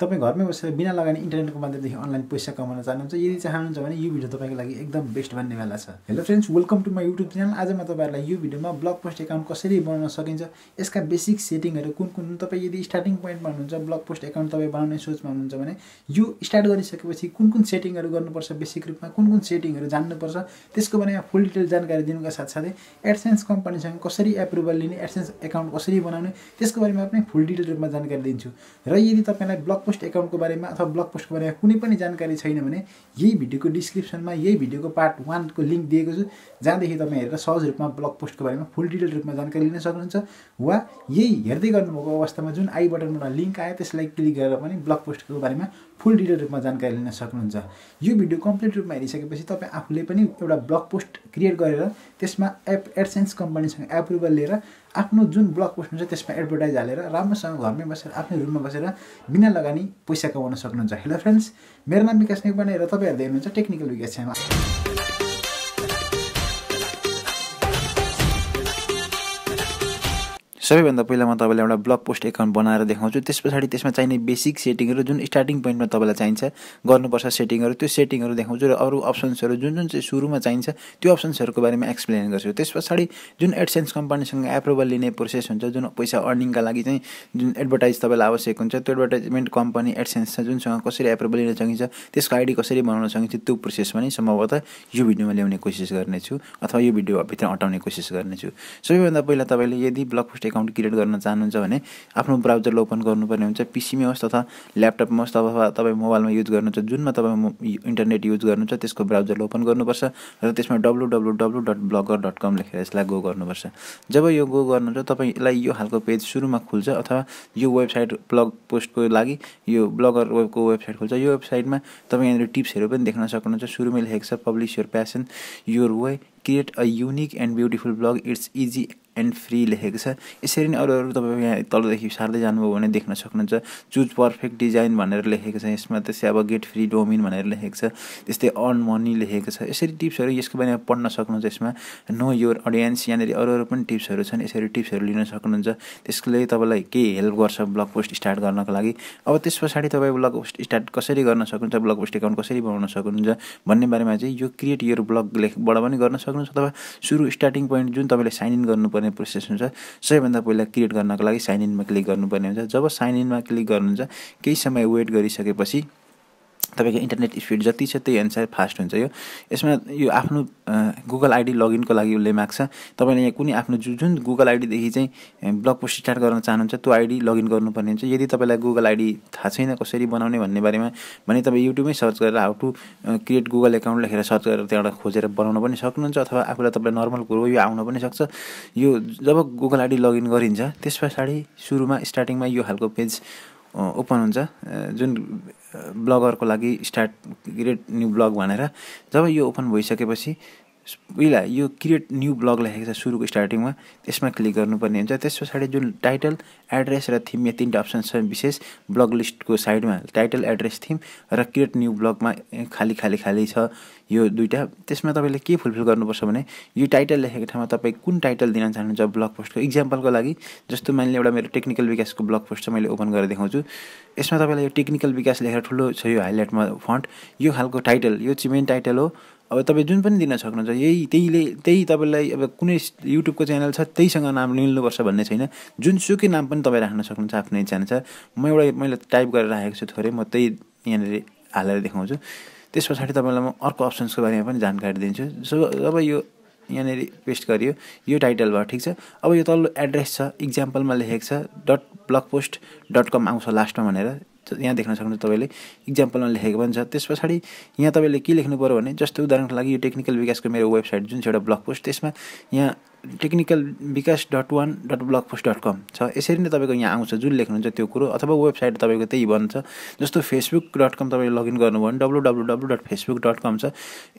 तपाईँ घरमै बसेर बिना लगानी इन्टरनेटको माध्यमदेखि अनलाइन पैसा कमाउन चाहनुहुन्छ यदि चाहनुहुन्छ भने यो भिडियो तपाईँको लागि एकदम बेस्ट भन्नेवाला छ। Hello friends welcome to my YouTube channel आज म तपाईँहरूलाई यो भिडियोमा ब्लग पोस्ट एकाउन्ट कसरी बनाउन सकिन्छ यसका बेसिक सेटिङहरू कुन कुन तपाईँ यदि स्टार्टिङ पोइन्टमा हुनुहुन्छ ब्लग पोस्ट एकाउन्ट तपाईँ बनाउने सोचमा हुनुहुन्छ भने यो स्टार्ट गरिसकेपछि कुन कुन सेटिङहरू गर्नुपर्छ बेसिक रूपमा कुन कुन सेटिङहरू जान्नुपर्छ त्यसको बारेमा फुल डिटेल जानकारी दिनुका साथसाथै एडसेन्स कम्पनीसँग कसरी एप्रुभल लिने एडसेन्स एकाउन्ट कसरी बनाउने त्यसको बारेमा पनि फुल डिटेल रूपमा जानकारी दिन्छु। र यदि तपाईँलाई ब्लग पोस्ट एकाउन्टको बारेमा अथवा ब्लग पोस्टको बारेमा कुनै पनि जानकारी छैन भने यही भिडियोको डिस्क्रिप्सनमा यही भिडियोको पार्ट वानको लिङ्क दिएको छु जहाँदेखि तपाईँ हेरेर सहज रूपमा ब्लग पोस्टको बारेमा फुल डिटेल रूपमा जानकारी लिन सक्नुहुन्छ वा यही हेर्दै गर्नुभएको अवस्थामा जुन आई बटनबाट लिङ्क आयो त्यसलाई क्लिक गरेर पनि ब्लग पोस्टको बारेमा फुल डिटेल रूपमा जानकारी लिन सक्नुहुन्छ। यो भिडियो कम्प्लिट रूपमा हेरिसकेपछि तपाईँ आफूले पनि एउटा ब्लग पोस्ट क्रिएट गरेर त्यसमा एप एडसेन्स कम्पनीसँग एप्रुभल लिएर आफ्नो जुन ब्लग पोस्ट हुन्छ त्यसमा एडभर्टाइज हालेर राम्रोसँग घरमै बसेर आफ्नै रुममा बसेर बिना लगानी पैसा कमाउन सक्नुहुन्छ। हेलो फ्रेन्ड्स मेरो नाम विकास नेकपाने र तपाईँ हेर्दै हुनुहुन्छ टेक्निकल विकास च्यानल। सबैभन्दा पहिला म तपाईँलाई एउटा ब्लग पोस्ट एकाउन्ट बनाएर देखाउँछु। त्यस पछाडि त्यसमा चाहिने बेसिक सेटिङहरू जुन स्टार्टिङ पोइन्टमा तपाईँलाई चाहिन्छ गर्नुपर्छ सेटिङहरू त्यो सेटिङहरू देखाउँछु र अरू अप्सन्सहरू जुन जुन चाहिँ सुरुमा चाहिन्छ त्यो अप्सन्सहरूको बारेमा एक्सप्लेन गर्छु। त्यस पछाडि जुन एडसेन्स कम्पनीसँग एप्रुभल लिने प्रोसेस हुन्छ जुन पैसा अर्निङका लागि चाहिँ जुन एडभर्टाइज तपाईँलाई आवश्यक हुन्छ त्यो एडभर्टाइजमेन्ट कम्पनी एडसेन्स छ जुनसँग कसरी एप्रुभल लिन सकिन्छ त्यसको आइडी कसरी बनाउन सकिन्छ त्यो प्रोसेस पनि सम्भवतः यो भिडियोमा ल्याउने कोसिस गर्नेछु अथवा यो भिडियोभित्र अटाउने कोसिस गर्नेछु। सबैभन्दा पहिला तपाईँले यदि ब्लग पोस्ट एकाउन्ट क्रिएट गर्न चाहनुहुन्छ भने आफ्नो ब्राउजरलाई ओपन गर्नुपर्ने हुन्छ पिसीमै होस् तथा ल्यापटपमा होस् अथवा तपाईँ मोबाइलमा युज गर्नुहुन्छ जुनमा तपाईँ इन्टरनेट युज गर्नुहुन्छ त्यसको ब्राउजरलाई ओपन गर्नुपर्छ र त्यसमा W W W dot blogger dot com लेखेर यसलाई गो गर्नुपर्छ। जब यो गो गर्नुहुन्छ तपाईँलाई यो खालको पेज सुरुमा खुल्छ अथवा यो वेबसाइट ब्लग पोस्टको लागि यो ब्लगर वेबको वेबसाइट खुल्छ यो वेबसाइटमा तपाईँ यहाँनिर टिप्सहरू पनि देख्न सक्नुहुन्छ। सुरुमै लेखेको छ publish your passion your way create a unique and beautiful blog it's easy and free लेखेको छ। यसरी नै अरू अरू तपाईँ यहाँ तलदेखि सार्दै जानुभयो भने देख्न सक्नुहुन्छ। चुज पर्फेक्ट डिजाइन भनेर लेखेको छ। यसमा त्यसै अब गेट फ्री डोमिन भनेर लेखेको छ। त्यस्तै अर्न मनी लेखेको छ। यसरी टिप्सहरू यसको बारेमा पढ्न सक्नुहुन्छ। यसमा नो योर अडियन्स यहाँनिर अरू अरू पनि टिप्सहरू छन्। यसरी टिप्सहरू लिन सक्नुहुन्छ। त्यसले तपाईँलाई केही हेल्प गर्छ ब्लग पोस्ट स्टार्ट गर्नको लागि। अब त्यस पछाडि तपाईँ ब्लग पोस्ट स्टार्ट कसरी गर्न सक्नुहुन्छ? ब्लग पोस्ट एकाउन्ट कसरी बनाउन सक्नुहुन्छ? भन्ने बारेमा चाहिँ यो क्रिएट योर ब्लग लेखबाट पनि गर्न सक्नुहुन्छ। अथवा सुरु स्टार्टिङ पोइन्ट जुन तपाईँले साइन इन गर्नुपर्ने गर्ने प्रोसेस हुन्छ सबैभन्दा पहिला क्रिएट गर्नको लागि साइन इनमा क्लिक गर्नुपर्ने हुन्छ। जब साइन इनमा क्लिक गर्नुहुन्छ केही समय वेट गरिसकेपछि तपाईँको इन्टरनेट स्पिड जति छ त्यही अनुसार फास्ट हुन्छ यो। यसमा यो आफ्नो गुगल आइडी लगइनको लागि उसले माग्छ तपाईँले यहाँ कुनै आफ्नो जु जुन गुगल आइडीदेखि चाहिँ ब्लग पोस्ट स्टार्ट गर्न चाहनुहुन्छ त्यो आइडी लगइन गर्नुपर्ने हुन्छ। यदि तपाईँलाई गुगल आइडी थाहा छैन कसरी बनाउने भन्ने बारेमा भने तपाईँ युट्युबमै सर्च गरेर how to create Google account लेखेर सर्च गरेर त्यहाँबाट खोजेर बनाउन पनि सक्नुहुन्छ अथवा आफूलाई तपाईँलाई नर्मल कुरो यो आउन पनि सक्छ। यो जब गुगल आइडी लगइन गरिन्छ त्यस पछाडि सुरुमा स्टार्टिङमा यो खालको पेज ओपन हुन्छ। जुन ब्लगरको लागि स्टार्ट क्रिएट न्यू ब्लग भनेर जब यो ओपन भइसकेपछि पहिला यो क्रिएट न्यू ब्लग लेखेको छ सुरुको स्टार्टिङमा त्यसमा क्लिक गर्नुपर्ने हुन्छ। त्यस पछाडि जुन टाइटल एड्रेस र थिम या तिनवटा अप्सन छ विशेष ब्लग लिस्टको साइडमा टाइटल एड्रेस थिम र क्रिएट न्यू ब्लगमा खाली खाली खाली छ यो दुइटा त्यसमा तपाईँले के फुलफिल गर्नुपर्छ भने यो टाइटल लेखेको ठाउँमा तपाईँ कुन टाइटल दिन चाहनुहुन्छ ब्लग पोस्टको इक्जाम्पलको लागि जस्तो मैले एउटा मेरो टेक्निकल विकासको ब्लग पोस्ट चाहिँ मैले ओपन गरेर देखाउँछु। यसमा तपाईँलाई यो टेक्निकल विकास लेखेर ठुलो छ यो हाइलाइटमा फन्ट। यो खालको टाइटल यो चाहिँ मेन टाइटल हो। अब तपाईँ जुन पनि दिन सक्नुहुन्छ यही त्यहीले त्यही तपाईँलाई अब कुनै युट्युबको च्यानल छ त्यहीसँग नाम मिल्नुपर्छ भन्ने छैन। जुनसुकै नाम पनि तपाईँ राख्न सक्नुहुन्छ आफ्नै च्यानल छ। म एउटा मैले टाइप गरेर राखेको छु थोरै म त्यही यहाँनिर हालेर देखाउँछु। त्यस पछाडि तपाईँलाई म अर्को अप्सन्सको बारेमा पनि जानकारी दिन्छु। सो अब यो यहाँनिर पेस्ट गरियो। यो टाइटल भयो ठिक छ। अब यो तल्लो एड्रेस छ इक्जाम्पलमा लेखेको छ dot blog post dot com आउँछ लास्टमा भनेर। यहाँ देख्न सक्नुहुन्छ तपाईँले। इक्जाम्पलमा लेखेको पनि छ। त्यस पछाडि यहाँ तपाईँले के लेख्नु पऱ्यो भने जस्तो उदाहरणको लागि यो टेक्निकल विकासको मेरो वेबसाइट जुन चाहिँ एउटा ब्लग पोस्ट त्यसमा यहाँ technical Vikas dot one dot blog post dot com छ। यसरी नै तपाईँको यहाँ आउँछ जुन लेख्नुहुन्छ त्यो कुरो अथवा वेबसाइट तपाईँको त्यही बन्छ। जस्तो फेसबुक डट कम तपाईँले लगइन गर्नुभयो भने W W W dot Facebook dot com छ।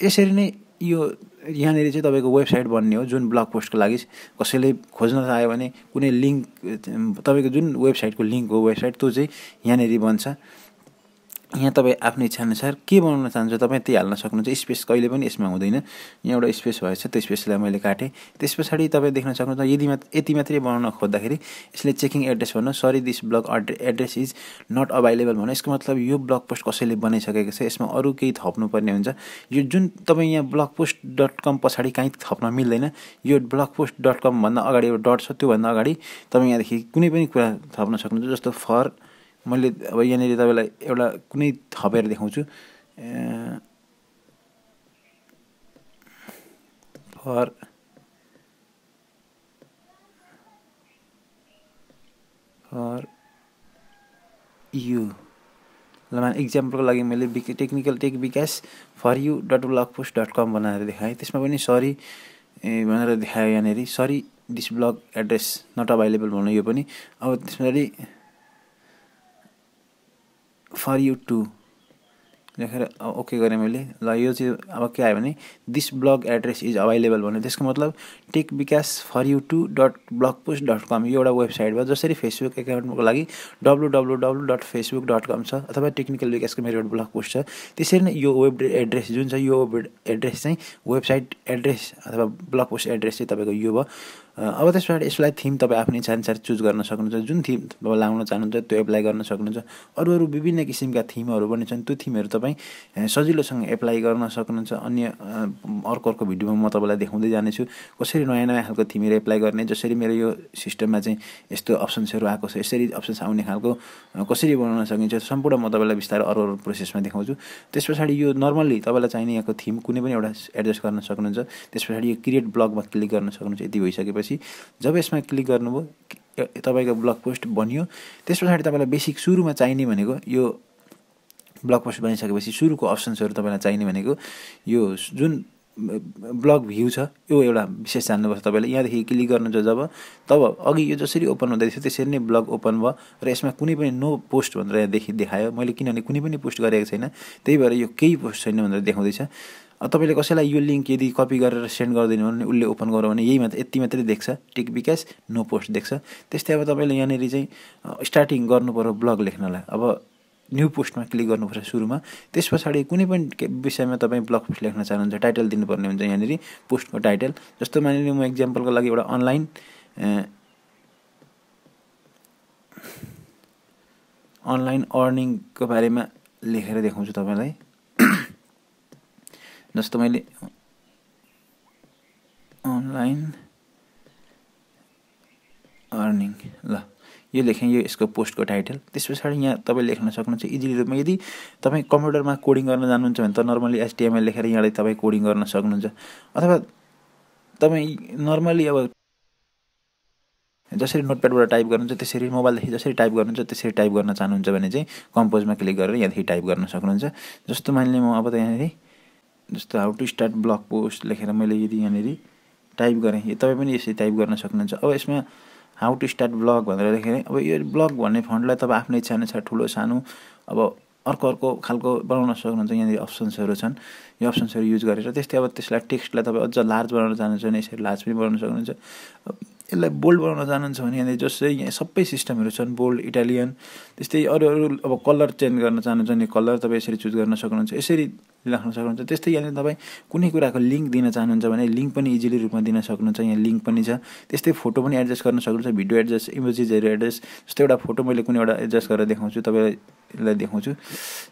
यसरी नै यो यहाँनिर चाहिँ तपाईँको वेबसाइट बन्ने हो जुन ब्लग पोस्टको लागि। कसैले खोज्न चाह्यो भने कुनै लिङ्क तपाईँको जुन वेबसाइटको लिङ्क हो वेबसाइट त्यो चाहिँ यहाँनिर बन्छ। यहाँ तपाईँ आफ्नो इच्छाअनुसार के बनाउन चाहन्छ तपाईँ त्यही हाल्न सक्नुहुन्छ। स्पेस कहिले पनि यसमा हुँदैन। यहाँ एउटा स्पेस भएछ त्यो स्पेसलाई मैले काटेँ। त्यस पछाडि तपाईँ देख्न सक्नुहुन्छ यदि मात्र यति मात्रै बनाउन खोज्दाखेरि यसले चेकिङ एड्रेस भन्नु sorry this blog address is not available भन्नु। यसको मतलब यो ब्लग पोस्ट कसैले बनाइसकेको छ यसमा अरू केही थप्नुपर्ने हुन्छ। यो जुन तपाईँ यहाँ ब्लग पोस्ट डट कम पछाडि काहीँ थप्न मिल्दैन यो ब्लग पोस्ट डट कमभन्दा अगाडि एउटा डट छ त्योभन्दा अगाडि तपाईँ यहाँदेखि कुनै पनि कुरा थप्न सक्नुहुन्छ जस्तो फर मैले अब यहाँनिर तपाईँलाई एउटा कुनै थपेर देखाउँछु। For for you. ल इक्जाम्पलको लागि मैले technical tech Vikas for you dot blog post dot com बनाएर देखाएँ। त्यसमा पनि सरी भनेर देखायो यहाँनिर। Sorry this blog address not available भन्नु यो पनि। अब त्यसमा फर यु टु लेखेर ओके गरेँ मैले। ल यो चाहिँ अब के आयो भने this blog address is available भन्यो। त्यसको मतलब tech Vikas for you two dot blog post dot com यो एउटा वेबसाइट भयो जसरी फेसबुक एकाउन्टको लागि W W W dot Facebook dot com छ अथवा टेक्निकल विकासको मेरो एउटा ब्लग पोस्ट छ। त्यसरी नै यो वेब एड्रेस जुन छ यो वेब एड्रेस चाहिँ वेबसाइट एड्रेस अथवा ब्लग पोस्ट एड्रेस चाहिँ तपाईँको यो भयो। अब त्यसबाट यसलाई थिम तपाईँ आफ्नो इच्छाअनुसार चुज गर्न सक्नुहुन्छ जुन थिम तपाईँ लाउन चाहनुहुन्छ त्यो एप्लाई गर्न सक्नुहुन्छ। अरू अरू विभिन्न किसिमका थिमहरू पनि छन्। त्यो थिमहरू तपाईँ सजिलोसँग एप्लाई गर्न सक्नुहुन्छ। अन्य अर्को अर्को भिडियोमा म तपाईँलाई देखाउँदै जानेछु। कसरी नयाँ नयाँ खालको थिमहरू एप्लाई गर्ने जसरी मेरो यो सिस्टममा चाहिँ यस्तो अप्सन्सहरू आएको छ यसरी अप्सन्स आउने खालको कसरी बनाउन सकिन्छ सम्पूर्ण म तपाईँलाई बिस्तारै अरू अरू प्रोसेसमा देखाउँछु। त्यस पछाडि यो नर्मल्ली तपाईँलाई चाहिने यहाँको थिम कुनै पनि एउटा एडजस्ट गर्न सक्नुहुन्छ। त्यस पछाडि यो क्रिएट ब्लगमा क्लिक गर्न सक्नुहुन्छ। यति भइसकेपछि भएपछि जब यसमा क्लिक गर्नुभयो तपाईँको ब्लग पोस्ट बनियो। त्यस पछाडि तपाईँलाई बेसिक सुरुमा चाहिने भनेको यो ब्लग पोस्ट बनिसकेपछि सुरुको अप्सन्सहरू तपाईँलाई चाहिने भनेको यो जुन ब्लग भ्यू छ यो एउटा विशेष जान्नुपर्छ तपाईँले। यहाँदेखि क्लिक गर्नुहुन्छ जब तब अघि यो जसरी ओपन हुँदै थियो त्यसरी नै ब्लग ओपन भयो र यसमा कुनै पनि नो पोस्ट भनेर यहाँदेखि देखायो। मैले किनभने कुनै पनि पोस्ट गरेको छैन त्यही भएर यो केही पोस्ट छैन भनेर देखाउँदैछ। तपाईँले कसैलाई यो लिङ्क यदि कपी गरेर सेन्ड गरिदिनु भने उसले ओपन गऱ्यो भने यही मात्र यति मात्रै देख्छ। टिक विकास नो पोस्ट देख्छ। त्यस्तै अब तपाईँले यहाँनिर चाहिँ स्टार्टिङ गर्नु पऱ्यो ब्लग लेख्नलाई। अब न्यू पोस्टमा क्लिक गर्नुपर्छ सुरुमा। त्यस पछाडि कुनै पनि विषयमा तपाईँ ब्लग पोस्ट लेख्न चाहनुहुन्छ टाइटल दिनुपर्ने हुन्छ यहाँनिर पोस्टको टाइटल जस्तो मानिलिनु म इक्जाम्पलको लागि एउटा अनलाइन अनलाइन अर्निङको बारेमा लेखेर देखाउँछु तपाईँलाई। जस्तो मैले अनलाइन अर्निङ ल यो लेखेँ यो यसको पोस्टको टाइटल त्यस पछाडि यहाँ तपाईँ लेख्न सक्नुहुन्छ इजिली रूपमा यदि तपाईँ कम्प्युटरमा कोडिङ गर्न जानुहुन्छ भने त नर्मली एसटिएमएल लेखेर यहाँले तपाईँ कोडिङ गर्न सक्नुहुन्छ अथवा तपाईँ नर्मली अब जसरी नोटप्याडबाट टाइप गर्नुहुन्छ त्यसरी मोबाइलदेखि जसरी टाइप गर्नुहुन्छ त्यसरी टाइप गर्न चाहनुहुन्छ भने चाहिँ कम्पोजमा क्लिक गरेर यहाँदेखि टाइप गर्न सक्नुहुन्छ जस्तो मानिले म अब त यहाँनिर जस्तो how to start blog post लेखेर मैले यदि यहाँनिर टाइप गरेँ तपाईँ पनि यसरी टाइप गर्न सक्नुहुन्छ। अब यसमा हाउ टु स्टार्ट ब्लग भनेर लेखेँ अब यो ब्लग भन्ने फन्डलाई तपाईँ आफ्नै इच्छाअनुसार ठुलो सानो अब अर्को अर्को खालको बनाउन सक्नुहुन्छ। यहाँनिर अप्सन्सहरू छन्। यो अप्सन्सहरू युज गरेर त्यस्तै अब त्यसलाई टेक्स्टलाई तपाईँ अझ लार्ज बनाउन चाहनुहुन्छ भने यसरी लार्ज पनि बनाउन सक्नुहुन्छ। यसलाई बोल्ड बनाउन चाहनुहुन्छ भने यहाँनिर जस्तै यहाँ सबै सिस्टमहरू छन् बोल्ड इटालियन त्यस्तै अरू अरू अब कलर चेन्ज गर्न चाहनुहुन्छ भने कलर तपाईँ यसरी चुज गर्न सक्नुहुन्छ यसरी राख्न सक्नुहुन्छ त्यस्तै यहाँनिर तपाईँ कुनै कुराको लिङ्क दिन चाहनुहुन्छ भने लिङ्क पनि इजिली रूपमा दिन सक्नुहुन्छ यहाँ लिङ्क पनि छ त्यस्तै फोटो पनि एडजस्ट गर्न सक्नुहुन्छ भिडियो एडजस्ट इमोजिजहरू एडजस्ट जस्तै एउटा फोटो मैले कुनै एउटा एडजस्ट गरेर देखाउँछु तपाईँलाई देखाउँछु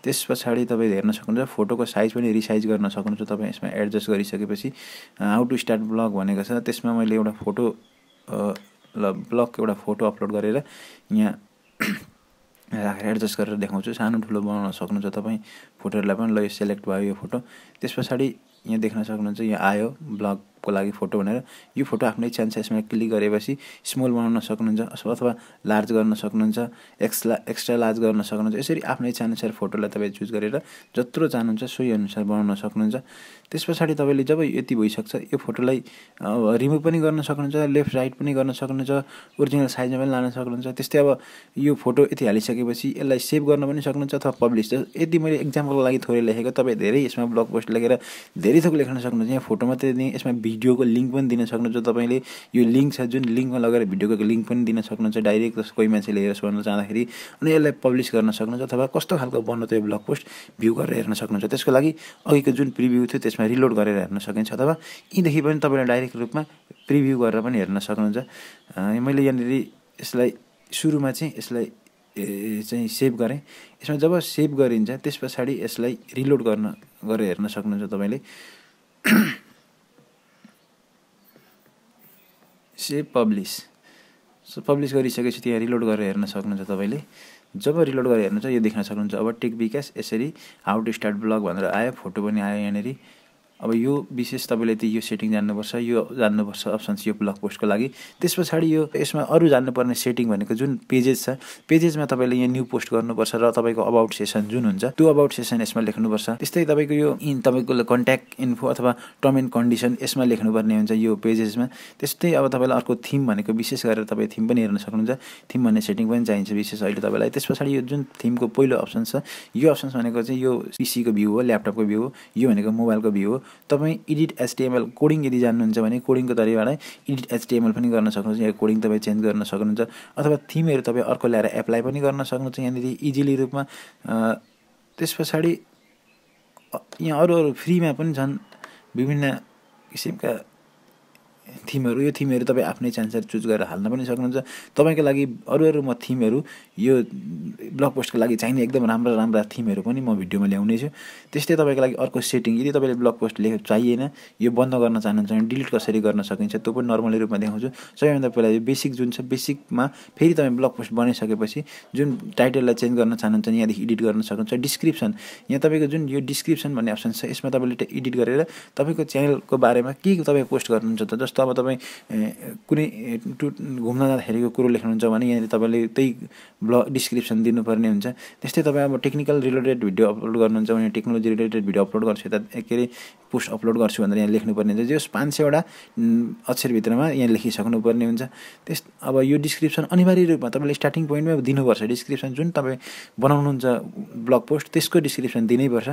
त्यस पछाडि तपाईँ हेर्न सक्नुहुन्छ फोटोको साइज पनि रिसाइज गर्न सक्नुहुन्छ तपाईँ यसमा एडजस्ट गरिसकेपछि हाउ टु स्टार्ट ब्लग भनेको छ त्यसमा मैले एउटा फोटो ल ब्लगको एउटा फोटो अपलोड गरेर यहाँ राखेर एडजस्ट गरेर देखाउँछु। सानो ठुलो बनाउन सक्नुहुन्छ तपाईँ फोटोहरूलाई पनि ल यो सेलेक्ट भयो यो फोटो। त्यस पछाडि यहाँ देख्न सक्नुहुन्छ यहाँ आयो ब्लग। को लागि फोटो भनेर यो फोटो आफ्नै चान्स यसमा क्लिक गरेपछि स्मल बनाउन सक्नुहुन्छ अथवा लार्ज गर्न सक्नुहुन्छ एक्स्ट्रा एक्स्ट्रा लार्ज गर्न सक्नुहुन्छ। यसरी आफ्नै अनुसार फोटोलाई तपाईँ चुज गरेर जत्रो चाहनुहुन्छ सोही अनुसार बनाउन सक्नुहुन्छ। त्यस पछाडि तपाईँले जब यति भइसक्छ यो फोटोलाई रिमुभ पनि गर्न सक्नुहुन्छ लेफ्ट राइट पनि गर्न सक्नुहुन्छ ओरिजिनल साइजमा पनि लान सक्नुहुन्छ। त्यस्तै अब यो फोटो यति हालिसकेपछि यसलाई सेभ गर्न पनि सक्नुहुन्छ अथवा पब्लिस। यदि मैले इक्जाम्पलको लागि थोरै लेखेको तपाईँ धेरै यसमा ब्लग पोस्ट लेखेर धेरै थोक लेख्न सक्नुहुन्छ। यहाँ फोटो मात्रै यसमा भिडियोको लिङ्क पनि दिन सक्नुहुन्छ। तपाईँले यो लिङ्क छ जुन लिङ्कमा लगेर भिडियोको लिङ्क पनि दिन सक्नुहुन्छ। डाइरेक्ट कोही मान्छेले हेरेर सोध्न चाहँदाखेरि अनि यसलाई पब्लिस गर्न सक्नुहुन्छ अथवा कस्तो खालको बन्नु त्यो ब्लग पोस्ट भ्यू गरेर हेर्न सक्नुहुन्छ। त्यसको लागि अघिको जुन प्रिभ्यू थियो त्यसमा रिलोड गरेर हेर्न सकिन्छ अथवा यीँदेखि पनि तपाईँले डाइरेक्ट रूपमा प्रिभ्यू गरेर पनि हेर्न सक्नुहुन्छ। मैले यहाँनिर यसलाई सुरुमा चाहिँ यसलाई चाहिँ सेभ गरेँ। यसमा जब सेभ गरिन्छ त्यस पछाडि यसलाई रिलोड गर्न गरेर हेर्न सक्नुहुन्छ तपाईँले। सेभ पब्लिस सो पब्लिस गरिसकेपछि त्यहाँ रिलोड गरेर हेर्न सक्नुहुन्छ तपाईँले। जब रिलोड गरेर हेर्नुहुन्छ यो देख्न सक्नुहुन्छ। अब टेक विकास यसरी हाउ टु स्टार्ट ब्लग भनेर आयो फोटो पनि आयो यहाँनिर। अब यो विशेष तपाईँले त यो सेटिङ जान्नुपर्छ यो जान्नुपर्छ अप्सन्स यो ब्लग पोस्टको लागि। त्यस पछाडि यो यसमा अरू जान्नुपर्ने सेटिङ भनेको जुन पेजेस छ पेजेसमा तपाईँले यहाँ न्यू पोस्ट गर्नुपर्छ र तपाईँको अबाउट सेसन जुन हुन्छ त्यो अबाउट सेसन यसमा लेख्नुपर्छ। त्यस्तै तपाईँको यो इन तपाईँको कन्ट्याक्ट इन्फो अथवा टर्म एन्ड कन्डिसन यसमा लेख्नुपर्ने हुन्छ यो पेजेसमा। त्यस्तै अब तपाईँलाई अर्को थिम भनेको विशेष गरेर तपाईँ थिम पनि हेर्न सक्नुहुन्छ। थिम भन्ने सेटिङ पनि चाहिन्छ विशेष अहिले तपाईँलाई। त्यस पछाडि यो जुन थिमको पहिलो अप्सन छ यो अप्सन्स भनेको चाहिँ यो पिसीको भ्यू हो ल्यापटपको भ्यू हो यो भनेको मोबाइलको भ्यू हो। तपाईँ एडिट एचटिएमएल कोडिङ यदि जान्नुहुन्छ भने कोडिङको तरिकाबाट एडिट एचटिएमएल पनि गर्न सक्नुहुन्छ यहाँ कोडिङ तपाईँ चेन्ज गर्न सक्नुहुन्छ अथवा थिमहरू तपाईँ अर्को ल्याएर एप्लाई पनि गर्न सक्नुहुन्छ यहाँनिर इजिली रूपमा त्यस पछाडि यहाँ अरू अरू फ्रीमा पनि छन् विभिन्न किसिमका थिमहरू यो थिमहरू तपाईँ आफ्नै चान्सर चुज गरेर हाल्न पनि सक्नुहुन्छ। तपाईँको लागि अरू अरू म थिमहरू यो ब्लग पोस्टको लागि चाहिने एकदम राम्रा राम्रा थिमहरू पनि म भिडियोमा ल्याउने छु। त्यस्तै तपाईँको लागि अर्को सेटिङ यदि तपाईँले ब्लग पोस्ट लेख चाहिएन यो बन्द गर्न चाहनुहुन्छ भने डिलिट कसरी गर्न सकिन्छ त्यो पनि नर्मली रूपमा देखाउँछु। सबैभन्दा पहिला यो बेसिक जुन छ बेसिकमा फेरि तपाईँ ब्लग पोस्ट बनाइसकेपछि जुन टाइटललाई चेन्ज गर्न चाहनुहुन्छ यहाँदेखि एडिट गर्न सक्नुहुन्छ। डिस्क्रिप्सन यहाँ तपाईँको जुन यो डिस्क्रिप्सन भन्ने अप्सन छ यसमा तपाईँले एडिट गरेर तपाईँको च्यानलको बारेमा के तपाईँ पोस्ट गर्नुहुन्छ त जस्तो अब तपाईँ कुनै टु घुम्न जाँदाखेरिको कुरो लेख्नुहुन्छ भने यहाँनिर तपाईँले त्यही ब्लग डिस्क्रिप्सन दिनुपर्ने हुन्छ। त्यस्तै तपाईँ अब टेक्निकल रिलेटेड भिडियो अपलोड गर्नुहुन्छ भने टेक्नोलोजी रिलेटेड भिडियो अपलोड गर्छु यता के अरे पोस्ट अपलोड गर्छु भनेर यहाँ लेख्नुपर्ने हुन्छ। जस पाँच सयवटा अक्षरभित्रमा यहाँ लेखिसक्नुपर्ने हुन्छ। त्यस अब यो डिस्क्रिप्सन अनिवार्य रूपमा तपाईँले स्टार्टिङ पोइन्टमै दिनुपर्छ। डिस्क्रिप्सन जुन तपाईँ बनाउनुहुन्छ ब्लग पोस्ट त्यसको डिस्क्रिप्सन दिनैपर्छ।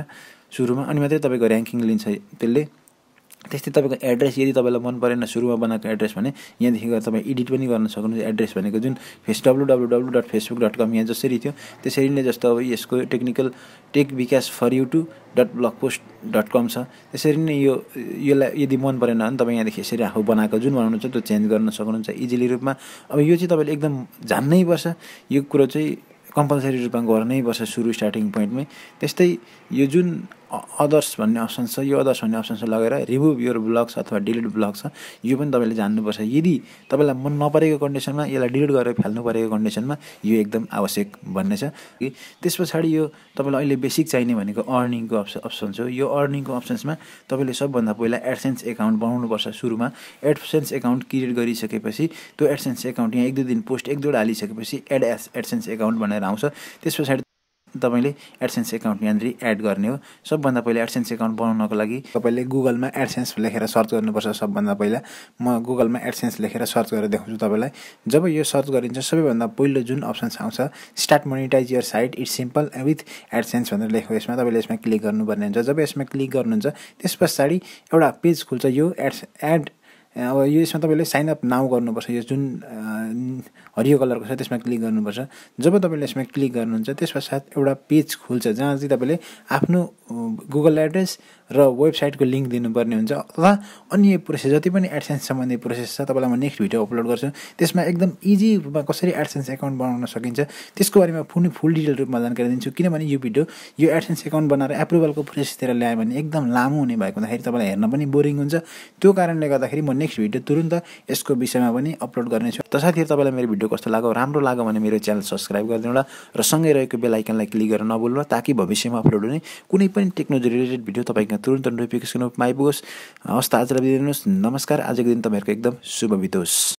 सुरुमा अनि मात्रै तपाईँको ऱ्याङ्किङ लिन्छ त्यसले। त्यस्तै तपाईँको एड्रेस यदि तपाईँलाई मन परेन सुरुमा बनाएको एड्रेस भने यहाँदेखि गएर तपाईँ एडिट पनि गर्न सक्नुहुन्छ एड्रेस भनेको जुन face W W W dot Facebook dot com यहाँ जसरी थियो त्यसरी नै जस्तो अब यसको technical tech Vikas for you to dot blog post dot com छ। त्यसरी नै यो यसलाई यदि मन परेन भने तपाईँ यहाँदेखि यसरी आफू बनाएको जुन बनाउनु छ त्यो चेन्ज गर्न सक्नुहुन्छ इजिली रूपमा। अब यो चाहिँ तपाईँले एकदम जान्नै पर्छ। यो कुरो चाहिँ कम्पलसरी रूपमा गर्नै पर्छ सुरु स्टार्टिङ पोइन्टमै त्यस्तै यो जुन अदर्स भन्ने अप्सन छ यो अदर्स भन्ने अप्सन छ लगेर रिमुभ योर ब्लग्स अथवा डिलिट ब्लग छ यो पनि तपाईँले जान्नुपर्छ। यदि तपाईँलाई मन नपरेको कन्डिसनमा यसलाई डिलिट गरेर फाल्नु परेको कन्डिसनमा यो एकदम आवश्यक भन्ने छ। कि त्यस पछाडि यो तपाईँलाई अहिले बेसिक चाहिने भनेको अर्निङको अप्स अप्सन छ। यो अर्निङको अप्सन्समा तपाईँले सबभन्दा पहिला एडसेन्स एकाउन्ट बनाउनुपर्छ सुरुमा। एडसेन्स एकाउन्ट क्रिएट गरिसकेपछि त्यो एडसेन्स एकाउन्ट यहाँ एक दुई दिन पोस्ट एक दुईवटा हालिसकेपछि एड एस एडसेन्स एकाउन्ट भनेर आउँछ। त्यस पछाडि तपाईँले एडसेन्स एकाउन्ट यहाँनिर एड गर्ने हो। सबभन्दा पहिला एडसेन्स एकाउन्ट बनाउनको लागि तपाईँले गुगलमा एडसेन्स लेखेर सर्च गर्नुपर्छ सबभन्दा पहिला। म गुगलमा एडसेन्स लेखेर सर्च गरेर देखाउँछु तपाईँलाई। जब यो सर्च गरिन्छ सबैभन्दा पहिलो जुन अप्सन्स आउँछ start monetize your site it's simple with AdSense भनेर लेखेको यसमा तपाईँले यसमा क्लिक गर्नुपर्ने हुन्छ। जब यसमा क्लिक गर्नुहुन्छ त्यस पछाडि एउटा पेज खुल्छ यो एड्स एड अब यो यसमा तपाईँले साइन अप नाउ गर्नुपर्छ। यो जुन हरियो कलरको छ त्यसमा क्लिक गर्नुपर्छ। जब तपाईँले यसमा क्लिक गर्नुहुन्छ त्यस पश्चात एउटा पेज खुल्छ जहाँ चाहिँ तपाईँले आफ्नो गुगल एड्रेस र वेबसाइटको लिङ्क दिनुपर्ने हुन्छ अथवा अन्य प्रोसेस जति पनि एडसेन्स सम्बन्धी प्रोसेस छ तपाईँलाई म नेक्स्ट भिडियो अपलोड गर्छु। त्यसमा एकदम इजी रूपमा कसरी एडसेन्स एकाउन्ट बनाउन सकिन्छ त्यसको बारेमा फुल फुल डिटेल रूपमा जानकारी दिन्छु। किनभने यो भिडियो यो एडसेन्स एकाउन्ट बनाएर एप्रुभलको प्रोसेसतिर ल्यायो भने एकदम लामो हुने भएको हुँदाखेरि तपाईँलाई हेर्न पनि बोरिङ हुन्छ। त्यो कारणले गर्दाखेरि म नेक्स्ट भिडियो तुरुन्त यसको विषयमा पनि अपलोड गर्नेछु। त साथीहरू तपाईँलाई मेरो भिडियो कस्तो लाग्यो राम्रो लाग्यो भने मेरो च्यानल सब्सक्राइब गरिदिनु होला र सँगै रहेको बेल आइकनलाई क्लिक गरेर नभुल्नु ताकि भविष्यमा अपलोड हुने कुनै पनि टेक्नोलोजी रिलेटेड भिडियो तपाईँको तुरन्त नोटिफिकेसन रूपमा आइपुगोस् आजलाई बिदिनुहोस् नमस्कार। आजको दिन तपाईँहरूको एकदम शुभ बितोस्।